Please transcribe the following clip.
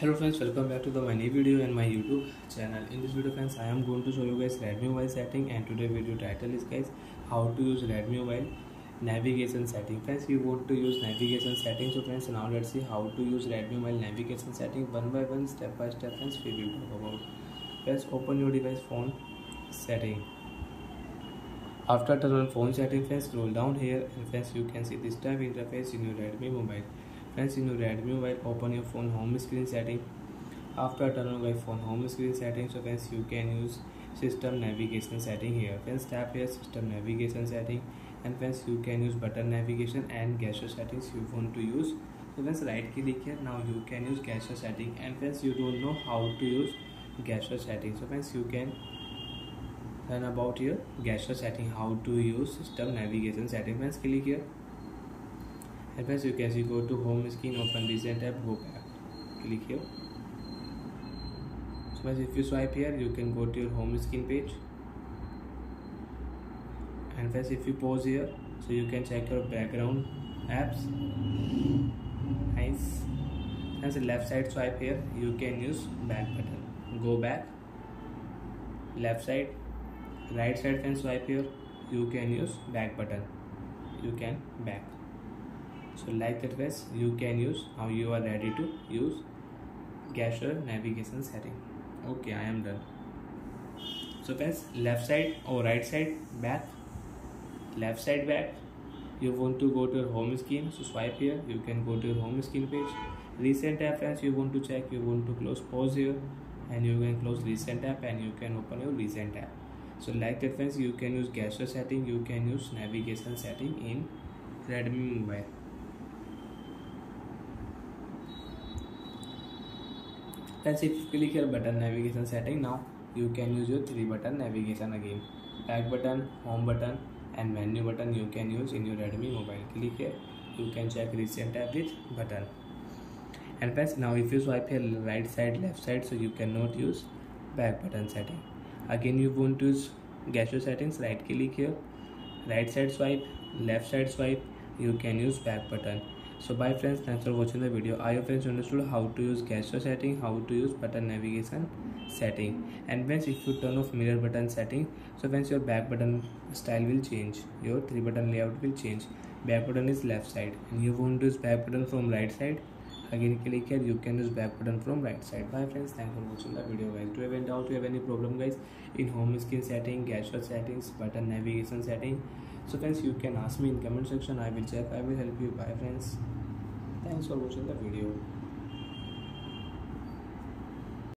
hello friends welcome back to the my new video and my youtube channel. In this video friends i am going to show you guys redmi mobile setting and today video title is guys how to use redmi mobile navigation setting. Friends we want to use navigation setting so friends now let's see how to use redmi mobile navigation setting. One by one step by step friends we will talk about. First open your device phone setting. After turn on phone setting friends scroll down here and friends you can see this type interface in your redmi mobile friends in your redmi mobile open your phone home screen setting after turn on your phone home screen setting so friends you can use system navigation setting here. Friends tap here system navigation setting. And friends you can use button navigation and gesture settings you want to use. So friends right click here. Now you can use gesture setting. And friends you don't know how to use gesture setting so friends you can learn about your gesture setting how to use system navigation setting. Friends click here and first you can see go to home screen open recent app go back. Click here. So as if you swipe here you can go to your home screen page. And first if you pause here so you can check your background apps. Nice. And the left side swipe here you can use back button. Go back. Left side right side can swipe here. You can use back button. You can back so like that way you can use now you are ready to use gesture navigation setting. Okay i am done. So guys left side or right side back? Left side back you want to go to your home screen so swipe here. You can go to your home screen page. Recent app friends you want to check you want to close pause here. And you can close recent app and you can open your recent app. So like that friends you can use gesture setting you can use navigation setting in redmi mobile let's if click here button navigation setting. Now you can use your three button navigation again. Back button home button and menu button you can use in your redmi mobile. Click here. You can check recent tab with button. And friends now if you swipe here right side left side so you cannot use back button setting. Again you want to use gesture settings. Right click here. Right side swipe left side swipe you can use back button so bye friends thanks for watching the video. I hope friends understood how to use gesture setting how to use button navigation setting? And friends if you turn off mirror button setting so friends your back button style will change. Your three button layout will change. Back button is left side and you want to use back button from right side again click here. You can use back button from right side. Bye friends. Thanks for watching the video guys. Do you have any doubt do you have any problem guys in home screen setting gesture settings button navigation setting. So friends you can ask me in comment section. I will check. I will help you. Bye friends. Thanks for watching the video